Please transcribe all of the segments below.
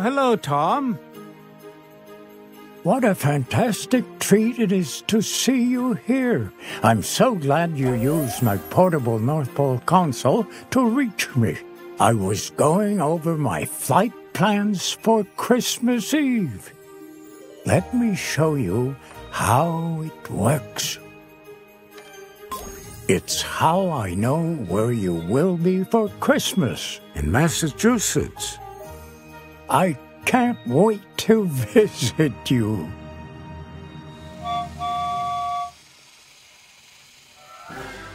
Hello, Tom. What a fantastic treat it is to see you here. I'm so glad you used my portable North Pole console to reach me. I was going over my flight plans for Christmas Eve. Let me show you how it works. It's how I know where you will be for Christmas in Massachusetts. I can't wait to visit you.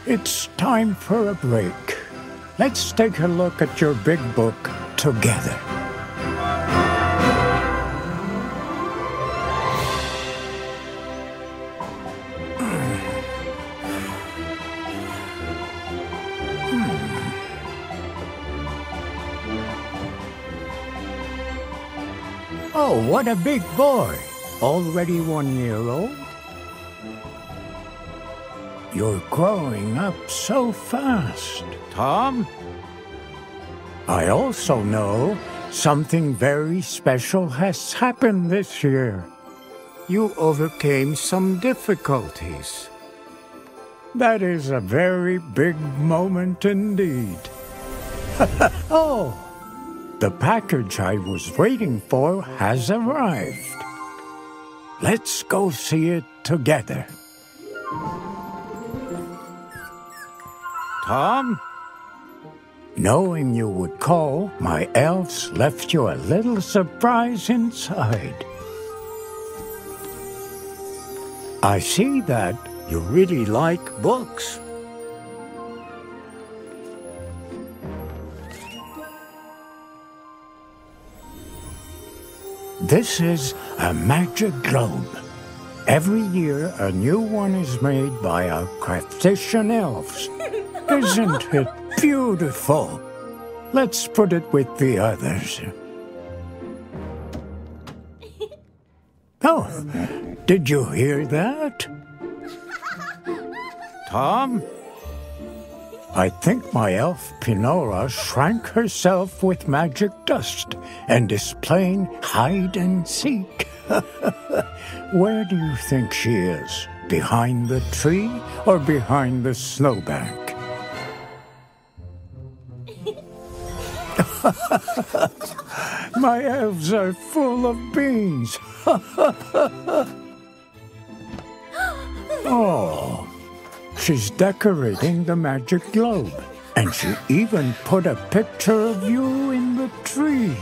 It's time for a break. Let's take a look at your big book together. Oh, what a big boy. Already one year old? You're growing up so fast. Tom? I also know something very special has happened this year. You overcame some difficulties. That is a very big moment indeed. oh, the package I was waiting for has arrived. Let's go see it together. Tom? Knowing you would call, my elves left you a little surprise inside. I see that you really like books. This is a magic globe. Every year, a new one is made by our craftician elves. Isn't it beautiful? Let's put it with the others. Oh, did you hear that? Tom? I think my elf Pinora shrank herself with magic dust and is playing hide and seek. Where do you think she is? Behind the tree or behind the snowbank? my elves are full of beans. oh. She's decorating the magic globe. And she even put a picture of you in the tree.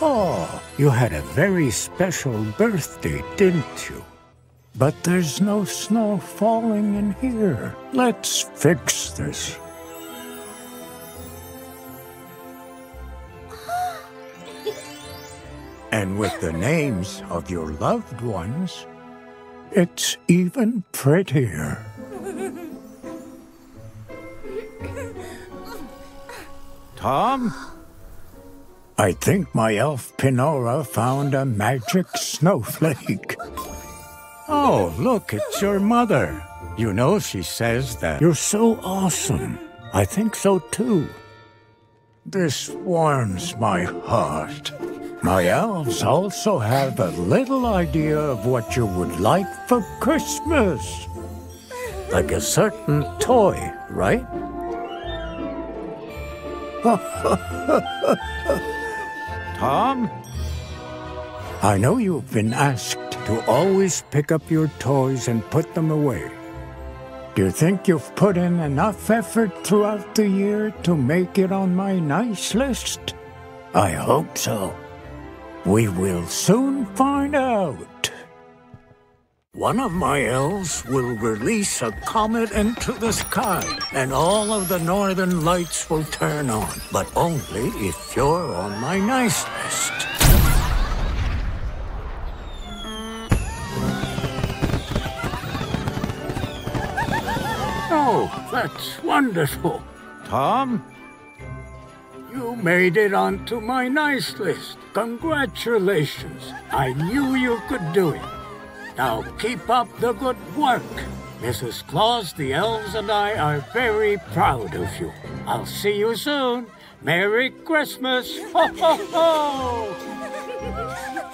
Oh, you had a very special birthday, didn't you? But there's no snow falling in here. Let's fix this. and with the names of your loved ones, it's even prettier. Tom? I think my elf Pinora found a magic snowflake. Oh, look, it's your mother. You know, she says that you're so awesome. I think so too. This warms my heart. My elves also have a little idea of what you would like for Christmas. Like a certain toy, right? Tom? I know you've been asked to always pick up your toys and put them away. Do you think you've put in enough effort throughout the year to make it on my nice list? I hope so. We will soon find out. One of my elves will release a comet into the sky, and all of the northern lights will turn on, but only if you're on my nice list. Oh, that's wonderful. Tom? You made it onto my nice list. Congratulations. I knew you could do it. Now keep up the good work. Mrs. Claus, the elves, and I are very proud of you. I'll see you soon. Merry Christmas. Ho, ho, ho!